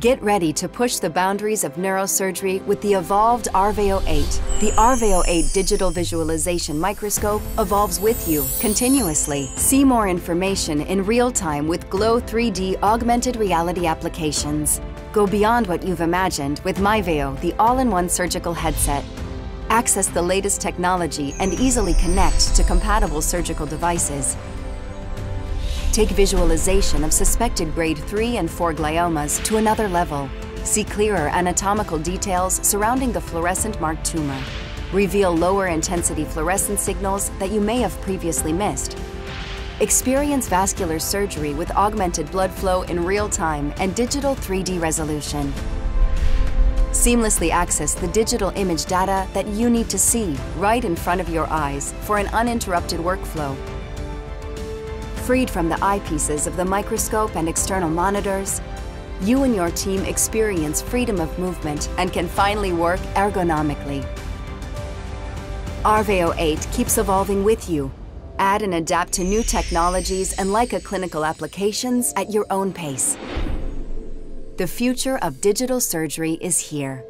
Get ready to push the boundaries of neurosurgery with the evolved Arveo 8. The Arveo 8 digital visualization microscope evolves with you continuously. See more information in real time with Glow 3D augmented reality applications. Go beyond what you've imagined with MyVeo, the all-in-one surgical headset. Access the latest technology and easily connect to compatible surgical devices. Take visualization of suspected grade 3 and 4 gliomas to another level. See clearer anatomical details surrounding the fluorescent marked tumor. Reveal lower intensity fluorescent signals that you may have previously missed. Experience vascular surgery with augmented blood flow in real time and digital 3D resolution. Seamlessly access the digital image data that you need to see right in front of your eyes for an uninterrupted workflow Freed from the eyepieces of the microscope and external monitors, you and your team experience freedom of movement and can finally work ergonomically. Arveo 8 keeps evolving with you. Add and adapt to new technologies and Leica clinical applications at your own pace. The future of digital surgery is here.